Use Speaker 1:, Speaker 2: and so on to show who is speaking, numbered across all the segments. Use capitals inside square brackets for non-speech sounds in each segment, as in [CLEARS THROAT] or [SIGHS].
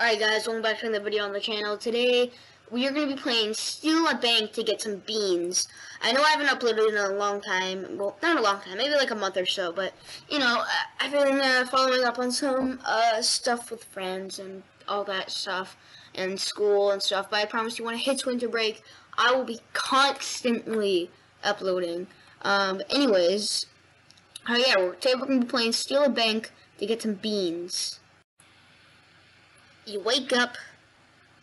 Speaker 1: Alright guys, welcome back to another video on the channel. Today, we are going to be playing Steal a Bank to get some beans. I know I haven't uploaded in a long time. Well, not a long time, maybe like a month or so. But, you know, I've been uh, following up on some uh, stuff with friends and all that stuff. And school and stuff. But I promise you, when it hits winter break, I will be constantly uploading. Um, anyways, oh yeah, today we're going to be playing Steal a Bank to get some beans you wake up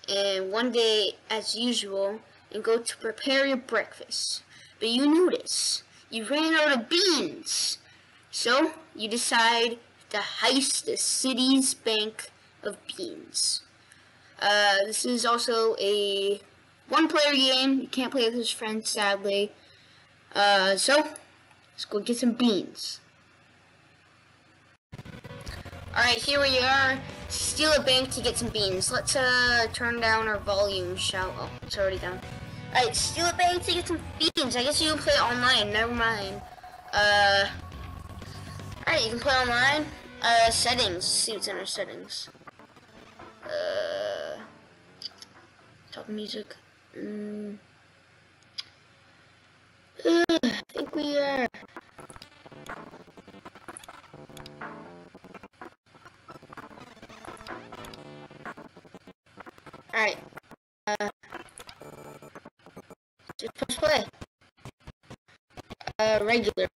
Speaker 1: and one day, as usual, and go to prepare your breakfast. But you notice you ran out of beans. So you decide to heist the city's bank of beans. Uh, this is also a one-player game. You can't play with his friends, sadly. Uh, so, let's go get some beans. Alright, here we are steal a bank to get some beans. Let's uh turn down our volume, shall oh it's already down. Alright, steal a bank to get some beans. I guess you can play online, never mind. Uh Alright, you can play online. Uh settings. see what's in our settings. Uh talk music. Mm. Uh, [SIGHS] I think we are Alright. Uh, just press play. Uh, regular.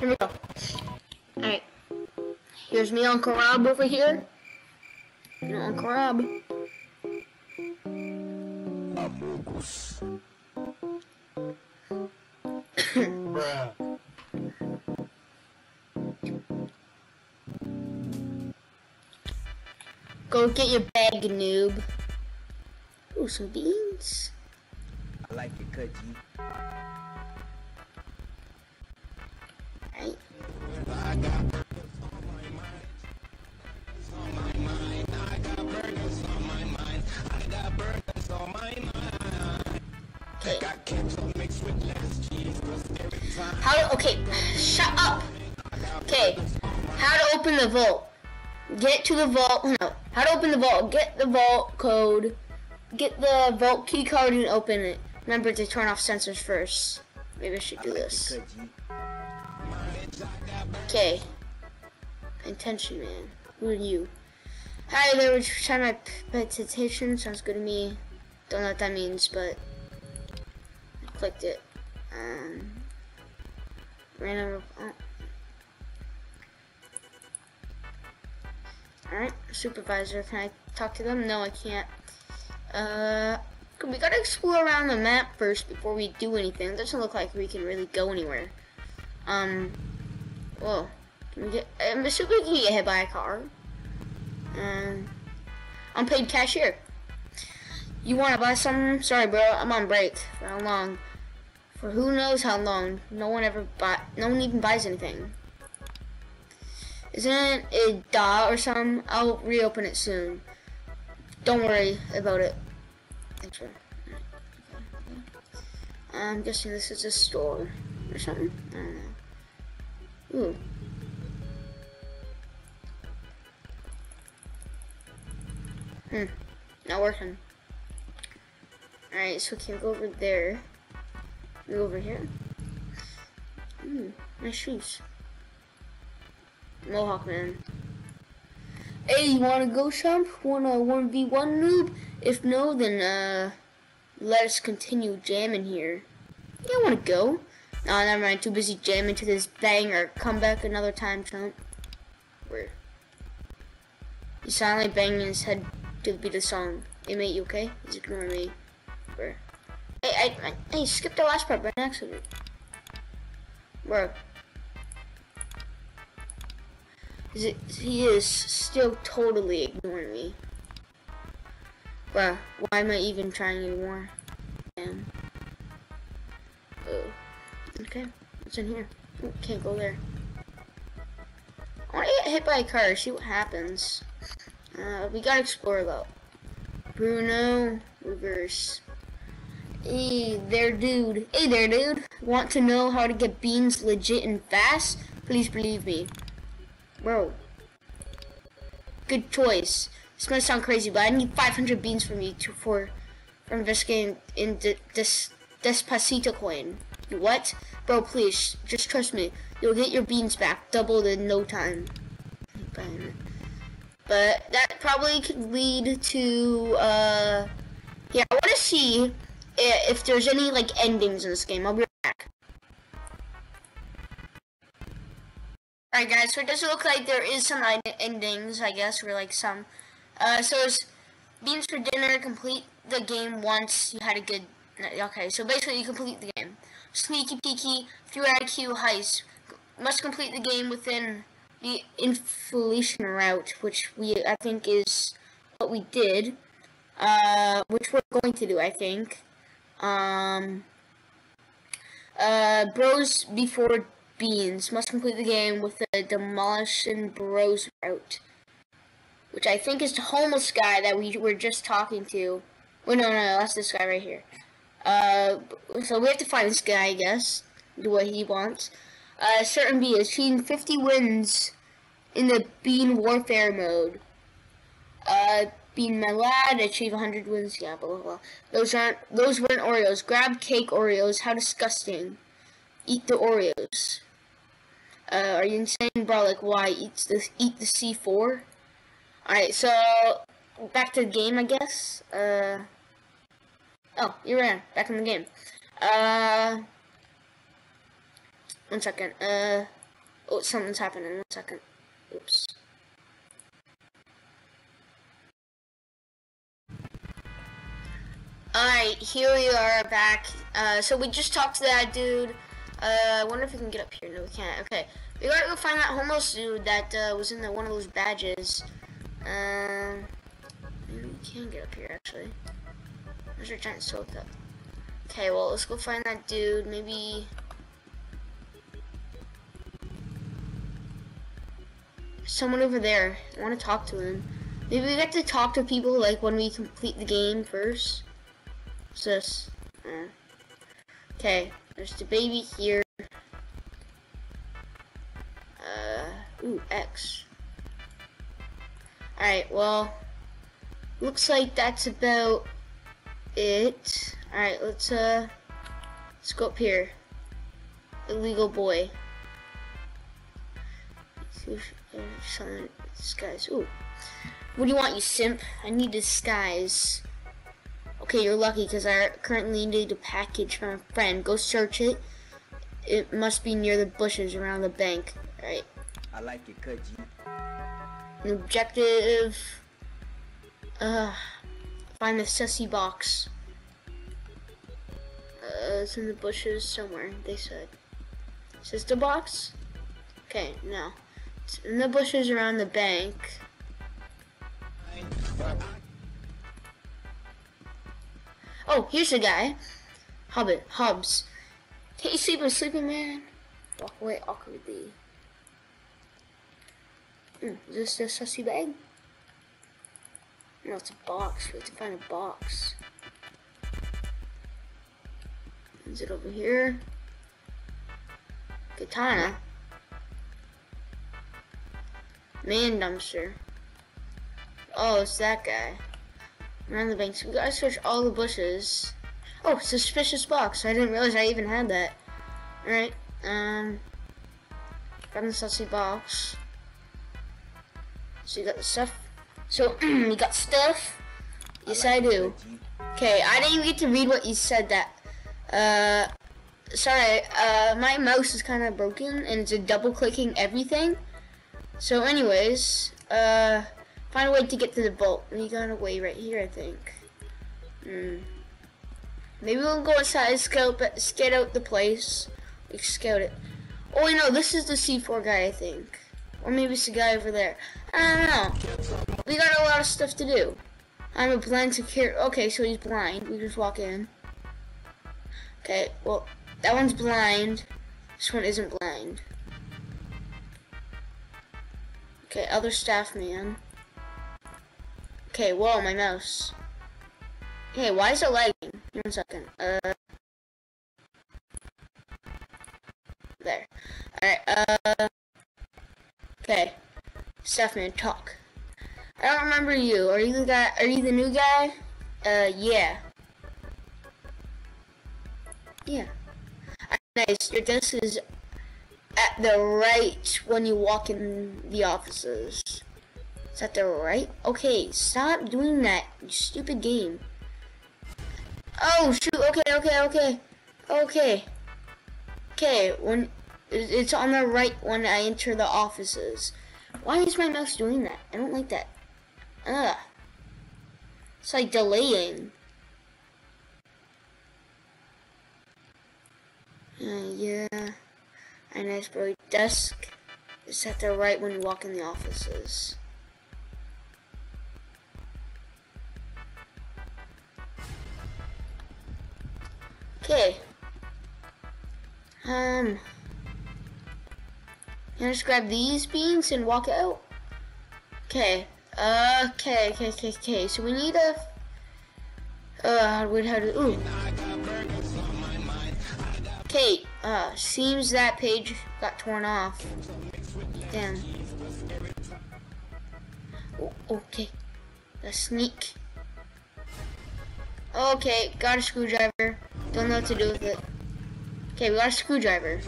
Speaker 1: Here we go. Alright. Here's me, Uncle Rob, over here. You Uncle Rob. Go get your bag, noob. Ooh, some beans.
Speaker 2: I like your cut, G.
Speaker 1: Right. How to, okay, shut up. Okay, how to open the vault. Get to the vault, no, how to open the vault. Get the vault code. Get the vault key card and open it. Remember to turn off sensors first. Maybe I should do this. Okay. Intention man. Who are you? Hi there, would you try my petition? Sounds good to me. Don't know what that means, but I clicked it. Um, random. Oh. Alright, supervisor, can I talk to them? No, I can't. Uh, we gotta explore around the map first before we do anything. It doesn't look like we can really go anywhere. Um, whoa. Can we get, I'm assuming we can get hit by a car. Um, unpaid cashier. You wanna buy something? Sorry bro, I'm on break. For how long? For who knows how long. No one ever buy, no one even buys anything. Isn't it a dot or something? I'll reopen it soon. Don't worry about it. Thanks for. I'm guessing this is a store or something. I don't know. Ooh. Hmm. Not working. Alright, so we can go over there. Go over here. Hmm. Nice shoes. Mohawk man. Hey, you wanna go, Shump? Wanna 1v1 noob? If no, then, uh, let us continue jamming here. You wanna go? No, never mind. Too busy jamming to this banger. Come back another time, Chump. Where? He's silently banging his head to the beat of the song. Hey, mate, you okay? He's ignoring me. Where? Hey, I, I, hey, skip the last part by accident. Bro. He is still totally ignoring me. Well, why am I even trying anymore? Damn. Oh. Okay, what's in here? can't go there. I want to get hit by a car, see what happens. Uh, we gotta explore though. Bruno, reverse. Hey there, dude. Hey there, dude. Want to know how to get beans legit and fast? Please believe me. Bro. good choice. This might sound crazy, but I need 500 beans from you to for from investigating in this Despacito coin. What? Bro, please, just trust me. You'll get your beans back, doubled in no time. But that probably could lead to, uh, yeah, I want to see if there's any, like, endings in this game. I'll be Alright, guys, so it does look like there is some endings, I guess, or, like, some. Uh, so it's beans for dinner, complete the game once you had a good, okay, so basically you complete the game. Sneaky Peeky, through IQ heist. Must complete the game within the inflation route, which we I think is what we did, uh, which we're going to do, I think. Um, uh, bros before beans must complete the game with the demolition bros route, which I think is the homeless guy that we were just talking to. Wait, no, no, that's this guy right here. Uh, so we have to find this guy, I guess, do what he wants. Uh, certain B, is achieving 50 wins in the Bean Warfare mode. Uh, Bean my lad, achieve 100 wins, yeah, blah, blah, blah. Those aren't, those weren't Oreos. Grab cake Oreos, how disgusting. Eat the Oreos. Uh, are you insane, bro? Like, why? Eat the, eat the C4? Alright, so, back to the game, I guess. Uh, oh, you ran. Back in the game. Uh, one second. Uh, oh, something's happening. One second. Oops. Alright, here we are back. Uh, so we just talked to that dude. Uh, I wonder if we can get up here. No, we can't. Okay. We gotta go find that homeless dude that uh, was in the, one of those badges. Um, maybe we can get up here, actually. There's our giant soap soda. Okay, well, let's go find that dude. Maybe... someone over there. I want to talk to him. Maybe we get to talk to people like when we complete the game first. What's this? Uh, okay, there's the baby here. Uh, ooh, X. Alright, well, looks like that's about it. Alright, let's, uh, let's go up here. Illegal boy. Some disguise. Ooh. What do you want, you simp? I need disguise. Okay, you're lucky because I currently need a package from a friend. Go search it. It must be near the bushes around the bank. Right.
Speaker 2: I like it, cut G.
Speaker 1: An objective. Uh, find the sussy box. Uh, it's in the bushes somewhere, they said. Sister box? Okay, no It's in the bushes around the bank. Oh, here's a guy. Hobbit, Hobbs. Can't you sleep, sleeping man? Walk away awkwardly. Hmm, is this a sussy bag? No, it's a box. We have to find a box. Is it over here? Katana. Man dumpster. Oh, it's that guy. Around the banks. We gotta search all the bushes. Oh, suspicious box. I didn't realize I even had that. Alright, um... Got the sussy box. So you got the stuff. So, [CLEARS THROAT] you got stuff? Yes, I, like I do. Okay, I didn't even get to read what you said that. Uh, sorry, uh, my mouse is kind of broken and it's a double clicking everything. So anyways, uh, find a way to get to the boat. We got a way right here, I think. Hmm. Maybe we'll go inside, and scout, scout out the place. We scout it. Oh, wait, no, this is the C4 guy, I think. Or maybe it's the guy over there. I don't know. We got a lot of stuff to do. I'm a blind security. Okay, so he's blind. We just walk in. Okay, well, that one's blind. This one isn't blind. Okay, other staff man. Okay, whoa, my mouse. Okay, why is it lagging? One second. Uh. There. Alright, uh. Okay. Man, talk. I don't remember you. Are you the guy? Are you the new guy? Uh, yeah. Yeah. Nice. Your desk is at the right when you walk in the offices. Is that the right? Okay, stop doing that, you stupid game. Oh, shoot. Okay, okay, okay. Okay. Okay, when it's on the right when I enter the offices. Why is my mouse doing that? I don't like that. Ugh. It's like delaying. Uh, yeah. And nice bro. Desk is at the right when you walk in the offices. Okay. Um. Can I just grab these beans and walk out? Okay. Okay, okay, okay, okay. So we need a. Uh, how do we how to? Ooh. Okay. Uh, seems that page got torn off. Damn. Oh, okay. A sneak. Okay, got a screwdriver. Don't know what to do with it. Okay, we got a screwdriver.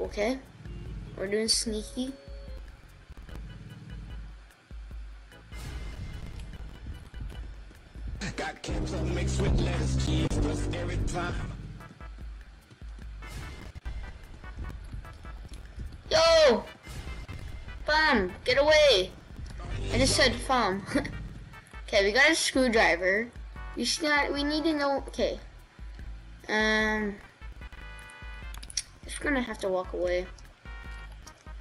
Speaker 1: Okay. We're doing sneaky. Got ketchup mixed with lettuce, cheese, plus every time. Yo! Bum, get away! I just said fum. [LAUGHS] okay, we got a screwdriver. We should not, we need to know, okay. Um, just gonna have to walk away.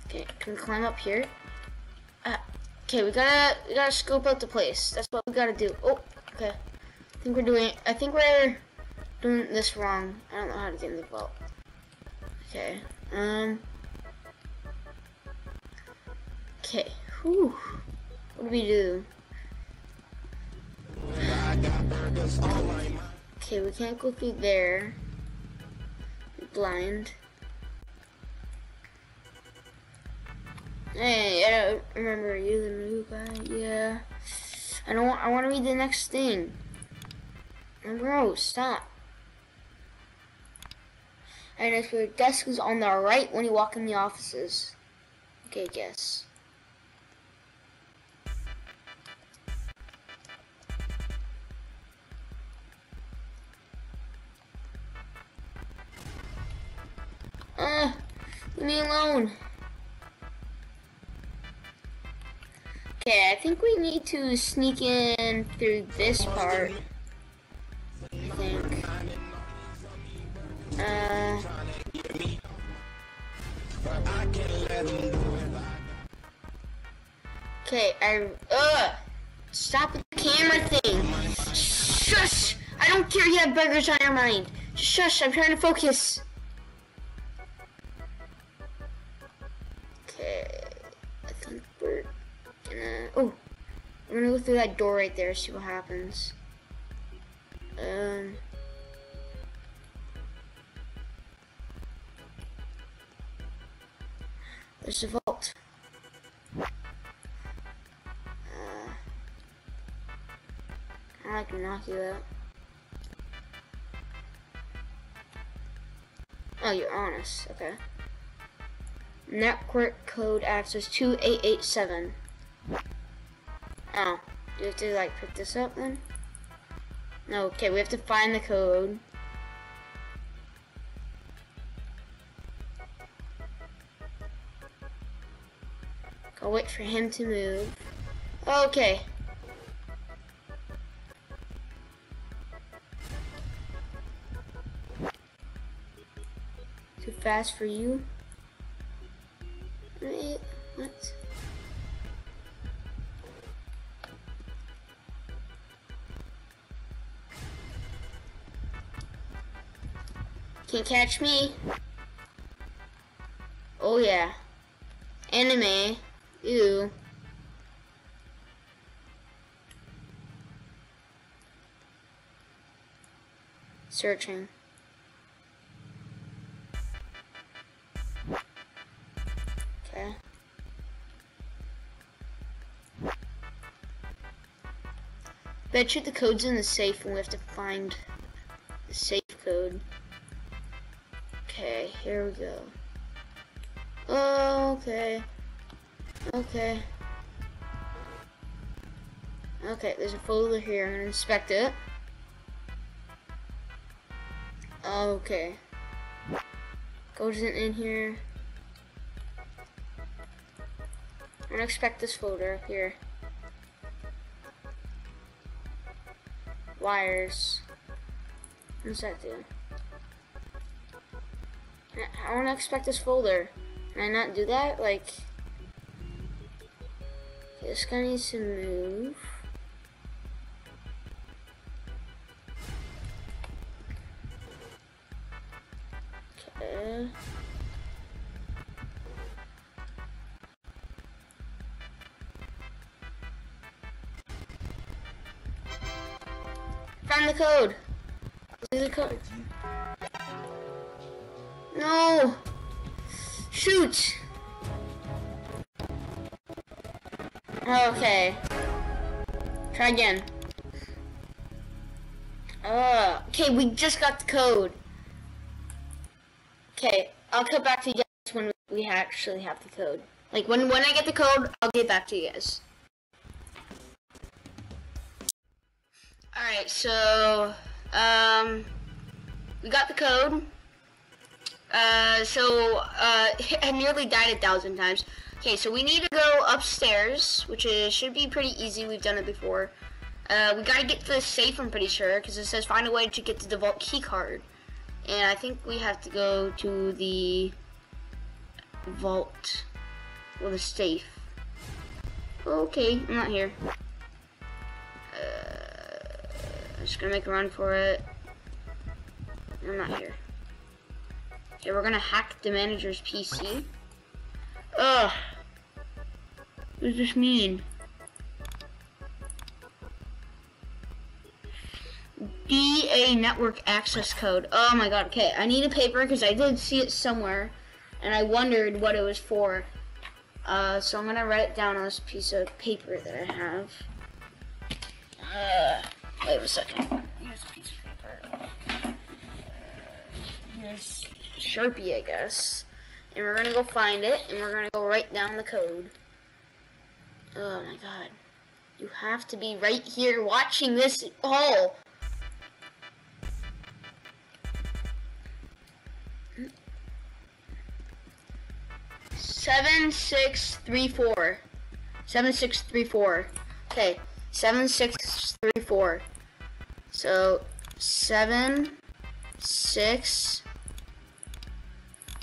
Speaker 1: Okay, can we climb up here? Uh, okay, we gotta, we gotta scope out the place. That's what we gotta do. Oh, okay. I think we're doing, I think we're doing this wrong. I don't know how to get in the vault. Okay, um, okay, whew. What do we do? Okay, we can't go through there. Blind. Hey, I don't remember you, the new guy. Yeah. I don't want. I want to read the next thing. And bro, stop. And if your desk is on the right when you walk in the offices. Okay, guess. Uh, leave me alone. Okay, I think we need to sneak in through this part. I think. Uh. Okay, I. Ugh! Stop with the camera thing! Shush! I don't care you have burgers on your mind! Shush, I'm trying to focus! Oh, I'm gonna go through that door right there, see what happens. Um. There's a vault. Uh, I can knock you out. Oh, you're honest. Okay. Network code access 2887. Oh, we have to like pick this up then? No, okay, we have to find the code. Go wait for him to move. Okay. Too fast for you? can catch me. Oh yeah. Anime. Ew. Searching. Okay. Bet you the code's in the safe and we have to find the safe code. Here we go. Oh, okay. Okay. Okay, there's a folder here. I'm gonna inspect it. Okay. Goes in, in here. I'm gonna expect this folder here. Wires. What's that do? I wanna expect this folder. Can I not do that? Like, this guy needs to move. Okay. Found the code. This the code. No! Shoot! Okay. Try again. Uh, okay, we just got the code. Okay, I'll come back to you guys when we actually have the code. Like, when, when I get the code, I'll get back to you guys. Alright, so, um, we got the code. Uh, so, uh, [LAUGHS] I nearly died a thousand times. Okay, so we need to go upstairs, which is, should be pretty easy. We've done it before. Uh, we gotta get to the safe, I'm pretty sure, because it says find a way to get to the vault key card. And I think we have to go to the vault or the safe. Okay, I'm not here. Uh, I'm just gonna make a run for it. I'm not here. Okay, we're gonna hack the manager's PC. Ugh. What does this mean? DA network access code. Oh my god, okay. I need a paper because I did see it somewhere and I wondered what it was for. Uh, so I'm gonna write it down on this piece of paper that I have. Uh, wait a second. Here's a piece of paper. Here's Sharpie, I guess. And we're gonna go find it and we're gonna go write down the code. Oh my god. You have to be right here watching this all. Seven six three four. Seven six three four. Okay. Seven six three four. So seven six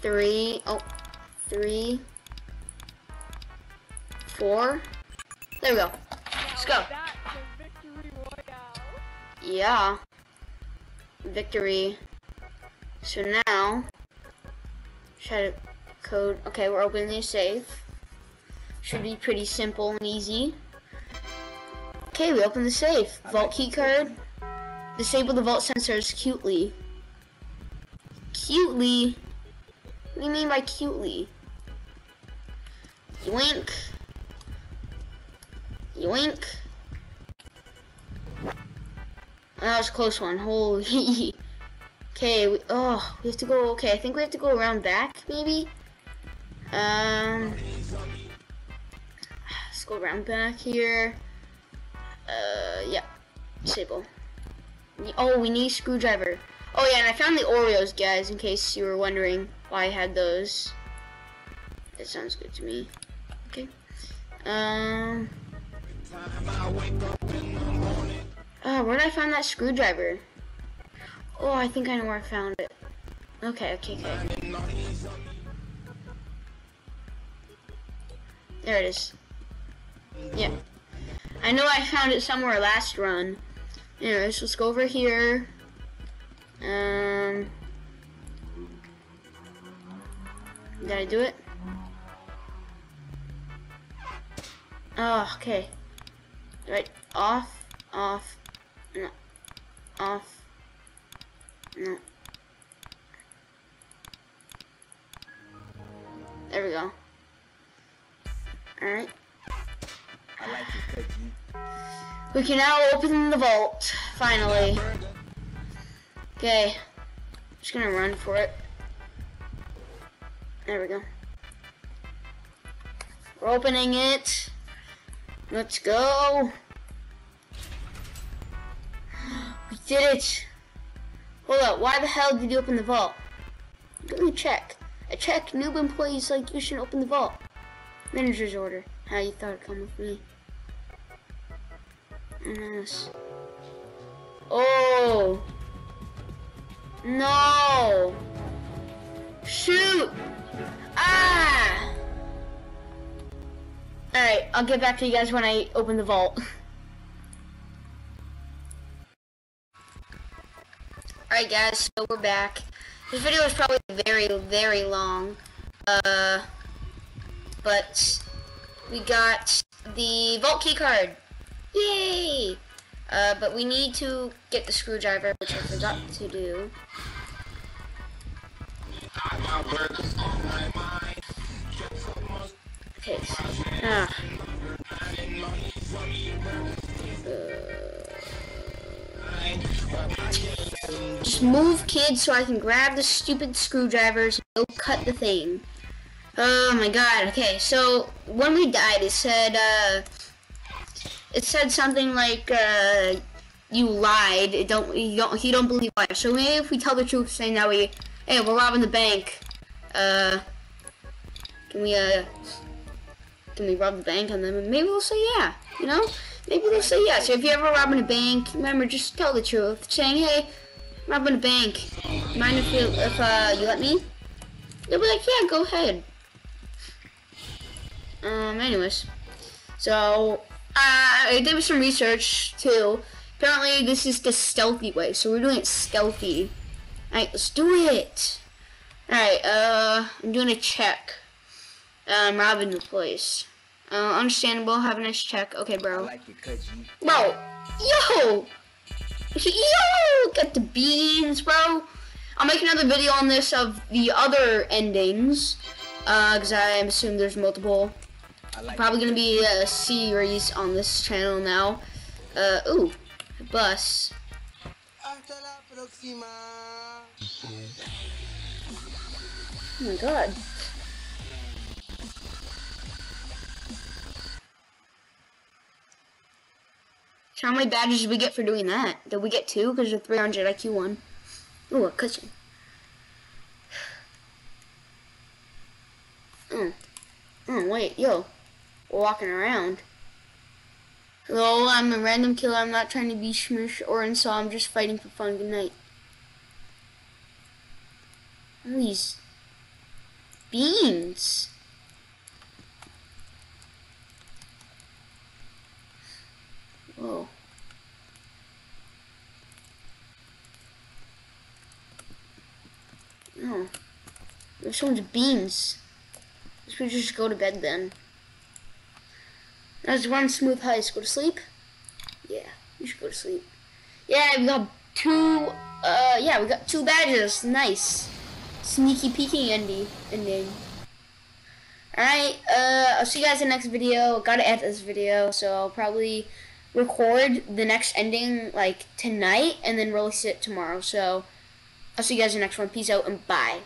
Speaker 1: three oh three four. There we go. Let's go.
Speaker 3: That's a victory royale.
Speaker 1: Yeah. Victory. So now, try to code. Okay, we're opening the safe. Should be pretty simple and easy. Okay, we open the safe. Vault key card. Disable the vault sensors cutely. Cutely? What do you mean by cutely? Yoink. Yoink. That was a close one. Holy. [LAUGHS] Okay, we, oh, we have to go, okay, I think we have to go around back, maybe? Um, let's go around back here. Uh, yeah, disable. Oh, we need screwdriver. Oh yeah, and I found the Oreos, guys, in case you were wondering I had those. That sounds good to me. Okay. Um. Oh, where did I find that screwdriver? Oh, I think I know where I found it. Okay, okay, okay. There it is. Yeah. I know I found it somewhere last run. Anyways, let's go over here. Um. Did I do it? Oh, okay. Right, off, off, no, off, no. There we go. Alright.
Speaker 2: I like it, good G.
Speaker 1: We can now open the vault, finally. Okay. Just gonna run for it. There we go. We're opening it. Let's go. We did it. Hold up, why the hell did you open the vault? Let me check. I checked noob employees like you should open the vault. Manager's order. How you thought it'd come with me. Yes. Oh. No. Shoot. Ah. Alright, I'll get back to you guys when I open the vault. Alright guys, so we're back. This video is probably very, very long. Uh, but we got the vault key card. Yay! Uh, but we need to get the screwdriver, which I forgot to do. Okay. Ah. Just move, kids, so I can grab the stupid screwdrivers and go cut the thing. Oh my god, okay, so when we died, it said, uh, it said something like, uh, you lied, it don't, you don't, you don't believe lies. So maybe if we tell the truth, saying that we, hey, we're robbing the bank, uh, can we, uh, can we rob the bank? On them? And maybe we'll say yeah, you know? Maybe they'll say yeah. So if you're ever robbing a bank, remember, just tell the truth. Saying, hey, I'm robbing a bank. Mind if you, if, uh, you let me? They'll be like, yeah, go ahead. Um, anyways. So, uh, I did some research, too. Apparently, this is the stealthy way, so we're doing it stealthy. Alright, let's do it. Alright, uh, I'm doing a check. Um, robbing the place. Uh, understandable, have a nice check. Okay, bro.
Speaker 2: like your cut, G.
Speaker 1: Bro, yo! Yo! Get the beans, bro. I'll make another video on this of the other endings. Uh, cause I assume there's multiple.
Speaker 2: I like
Speaker 1: Probably gonna be a series on this channel now. Uh, ooh, bus. Oh my god. How many badges did we get for doing that? Did we get two? Because a 300 IQ one. Ooh, a cushion. Oh. Oh, wait, yo. We're walking around. Hello, I'm a random killer. I'm not trying to be smush or insult. I'm just fighting for fun. Good night. These beans. Whoa. No. There's so much beans. Should just go to bed then. That's one smooth heist. Go to sleep? Yeah, you should go to sleep. Yeah, we got two, uh, yeah, we got two badges. Nice. Sneaky peeking ending. ending. Alright, uh, I'll see you guys in the next video. Gotta edit this video, so I'll probably record the next ending, like, tonight, and then release it tomorrow. So, I'll see you guys in the next one. Peace out, and bye.